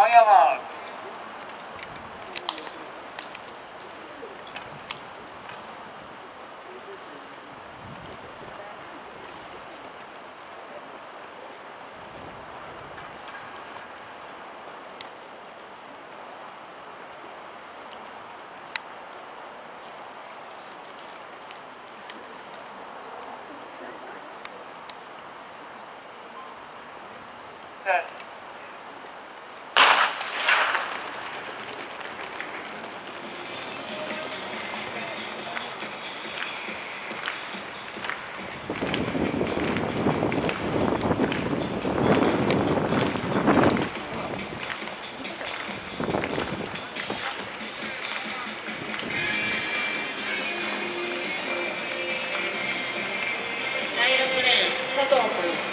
青山 네. Santo Antônio.